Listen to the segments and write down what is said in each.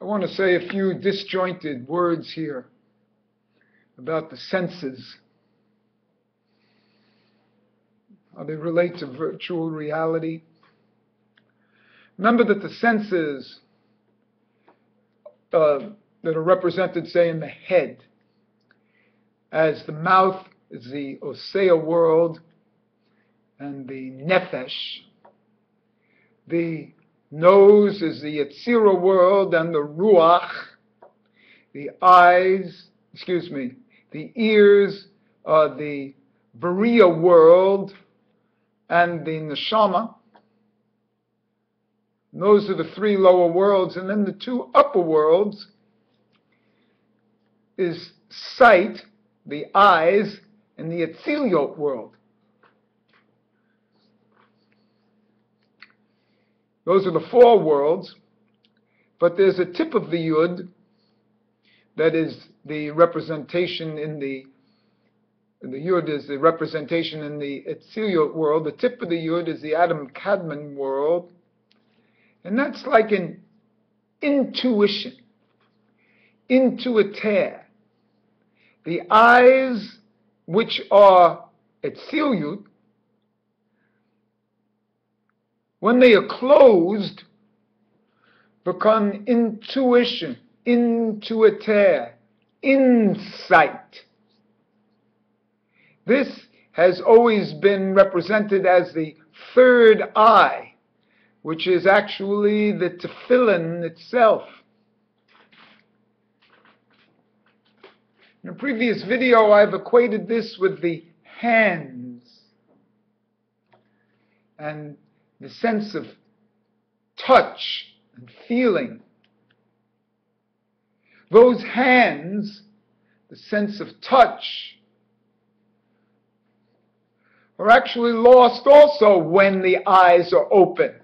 I want to say a few disjointed words here about the senses, how they relate to virtual reality. Remember that the senses uh, that are represented, say, in the head, as the mouth is the Asiyah world and the Nefesh, the nose is the Yetzira world and the Ruach, the eyes, excuse me, the ears are the Beriah world and the Neshama. And those are the three lower worlds. And then the two upper worlds is sight, the eyes, and the Etziliot world. Those are the four worlds, but there's a tip of the Yud that is the representation in the the Yud is the representation in the Etziliot world. The tip of the Yud is the Adam Kadmon world. And that's like an intuition, intuitaire. The eyes, which are Etziliot, when they are closed, become intuition, intuitaire, insight. This has always been represented as the third eye, which is actually the tefillin itself. In a previous video, I've equated this with the hands. And the sense of touch and feeling. Those hands, the sense of touch, are actually lost also when the eyes are open.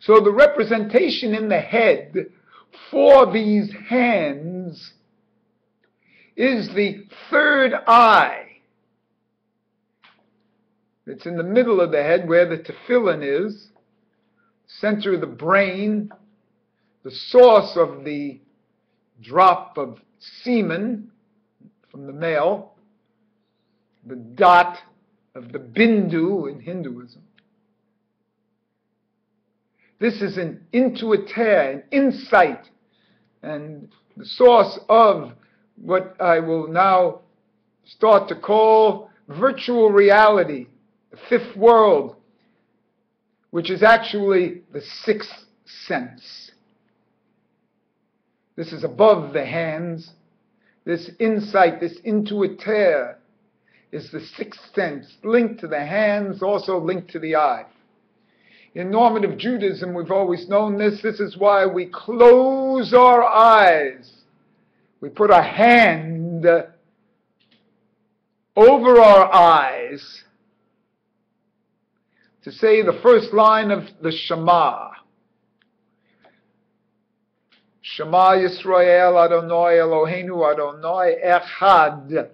So the representation in the head for these hands is the third eye it's in the middle of the head where the tefillin is, center of the brain, the source of the drop of semen from the male, the dot of the bindu in Hinduism. This is an intuitaire, an insight, and the source of what I will now start to call virtual reality the fifth world, which is actually the sixth sense. This is above the hands. This insight, this intuitaire, is the sixth sense, linked to the hands, also linked to the eye. In normative Judaism, we've always known this. This is why we close our eyes. We put a hand over our eyes to say the first line of the Shema. Shema Yisrael Adonai Eloheinu Adonai Echad.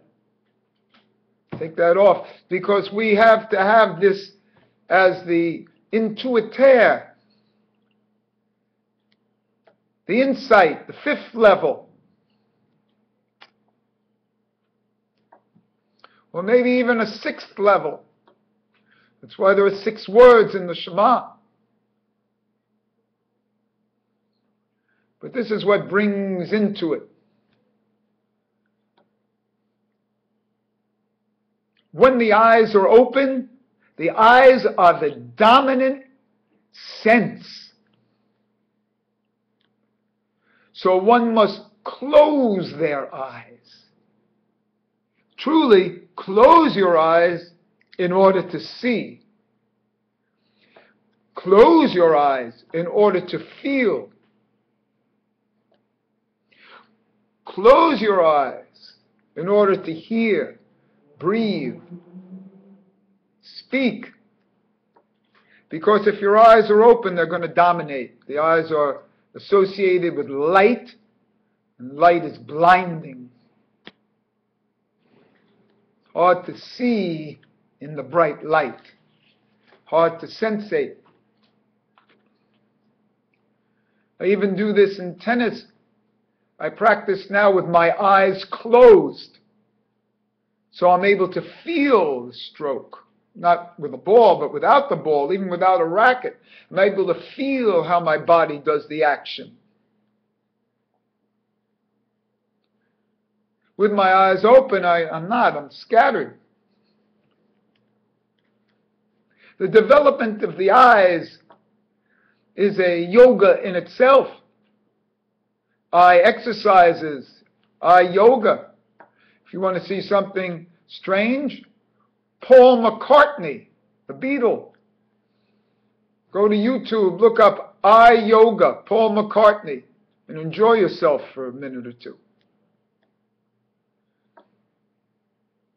Take that off because we have to have this as the intuitaire, the insight, the fifth level. Or maybe even a sixth level. That's why there are six words in the Shema. But this is what brings into it. When the eyes are open, the eyes are the dominant sense. So one must close their eyes. Truly, close your eyes in order to see. Close your eyes in order to feel. Close your eyes in order to hear, breathe, speak. Because if your eyes are open, they're going to dominate. The eyes are associated with light, and light is blinding. Hard to see in the bright light. Hard to sensate. I even do this in tennis. I practice now with my eyes closed. So I'm able to feel the stroke. Not with a ball, but without the ball, even without a racket. I'm able to feel how my body does the action. With my eyes open, I, I'm not, I'm scattered. The development of the eyes is a yoga in itself. Eye exercises, eye yoga. If you want to see something strange, Paul McCartney, the Beatle. Go to YouTube, look up eye yoga, Paul McCartney, and enjoy yourself for a minute or two.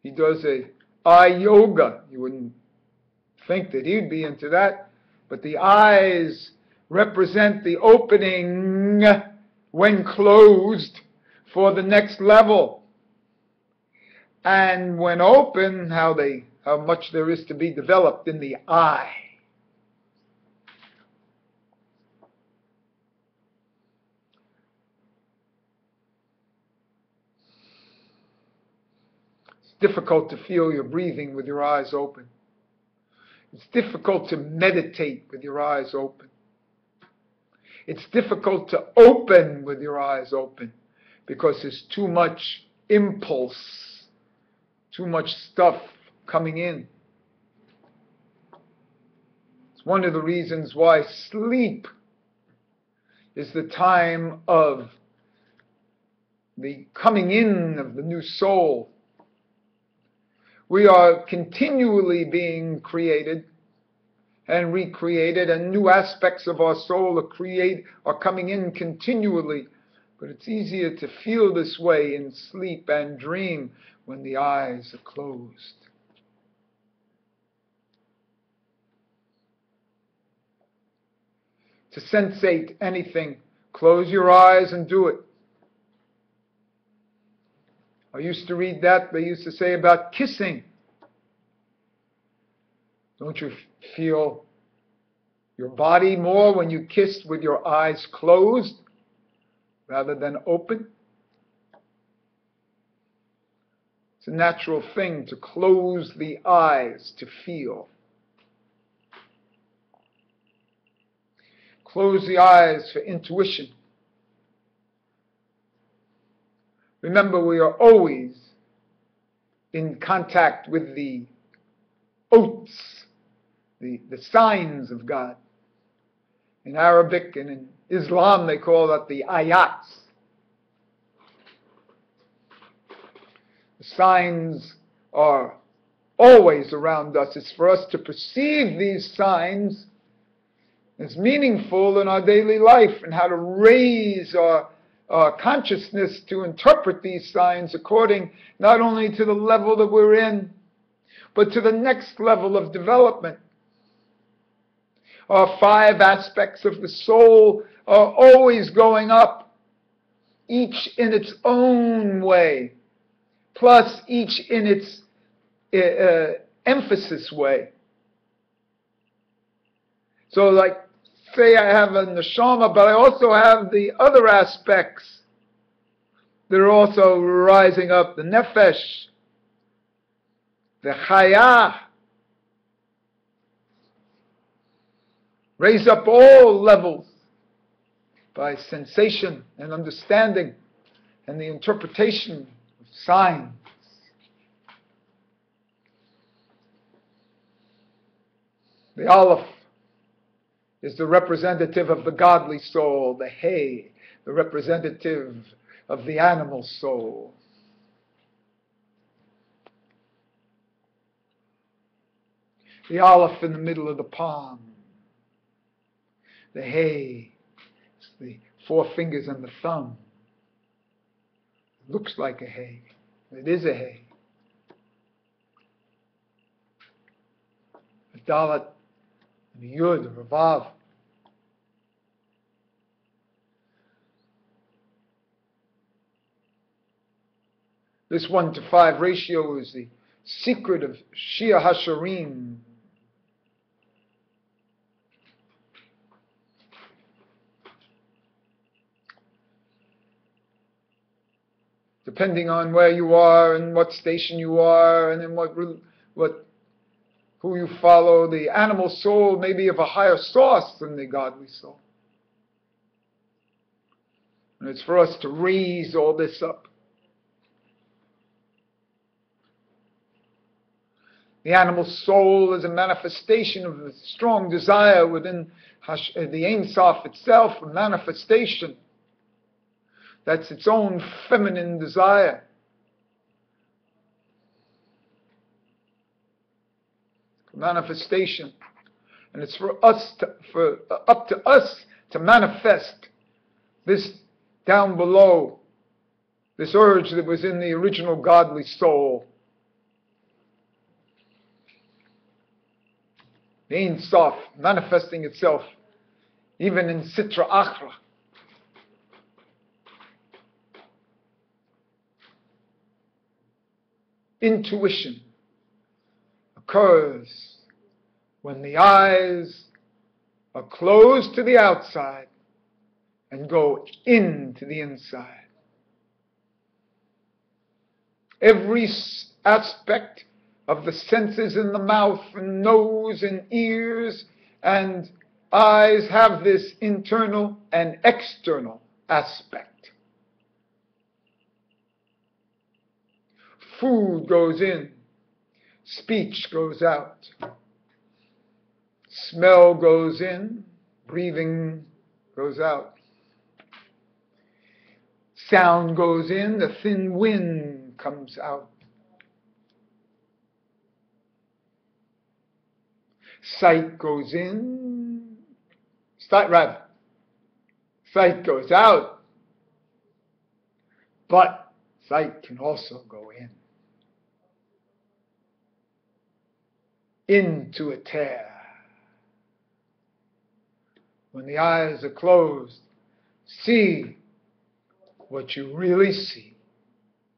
He does a eye yoga. You wouldn't think that he'd be into that, but the eyes represent the opening when closed for the next level. And when open, how they how much there is to be developed in the eye. It's difficult to feel your breathing with your eyes open. It's difficult to meditate with your eyes open. It's difficult to open with your eyes open because there's too much impulse, too much stuff coming in. It's one of the reasons why sleep is the time of the coming in of the new soul. We are continually being created and recreated, and new aspects of our soul are create are coming in continually. But it's easier to feel this way in sleep and dream when the eyes are closed. To sensate anything, close your eyes and do it. I used to read that they used to say about kissing. Don't you feel your body more when you kiss with your eyes closed rather than open? It's a natural thing to close the eyes to feel. Close the eyes for intuition. Remember, we are always in contact with the oaths, the, the signs of God. In Arabic and in Islam, they call that the ayats. The signs are always around us. It's for us to perceive these signs as meaningful in our daily life and how to raise our uh, consciousness to interpret these signs according not only to the level that we're in, but to the next level of development. Our five aspects of the soul are always going up, each in its own way, plus each in its uh, uh emphasis way. So, like say I have a neshama, but I also have the other aspects that are also rising up the nefesh, the chaya. Raise up all levels by sensation and understanding and the interpretation of signs. The Aleph is the representative of the godly soul, the hay, the representative of the animal soul. The olive in the middle of the palm. The hay, the four fingers and the thumb. It looks like a hay. It is a hay. A dalet Yud, Revav. This 1 to 5 ratio is the secret of Shia Hasharim. Depending on where you are and what station you are and in what, what who you follow, the animal soul may be of a higher source than the godly soul. And it's for us to raise all this up. The animal soul is a manifestation of the strong desire within uh, the Ein Sof itself, a manifestation. That's its own feminine desire. Manifestation. And it's for us to, for uh, up to us to manifest this down below, this urge that was in the original godly soul. The Ein Sof manifesting itself even in Sitra Achra. Intuition occurs when the eyes are closed to the outside and go into the inside. Every aspect of the senses in the mouth and nose and ears and eyes have this internal and external aspect. Food goes in, speech goes out, smell goes in, breathing goes out. Sound goes in, the thin wind comes out. Sight goes in, sight rather, sight goes out, but sight can also go in. Into a tear. When the eyes are closed, see what you really see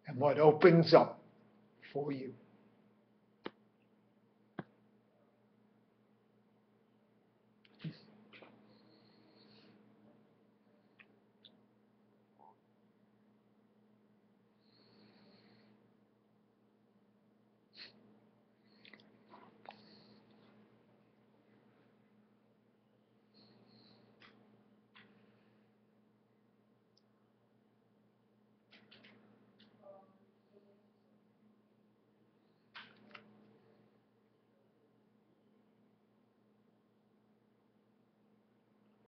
and what opens up for you.